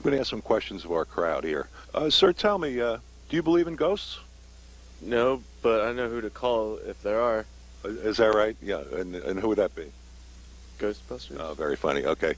I'm going to ask some questions of our crowd here. Uh, sir, tell me, uh, do you believe in ghosts? No, but I know who to call if there are. Uh, is that right? Yeah. And, and who would that be? Ghostbusters. Oh, very funny. Okay.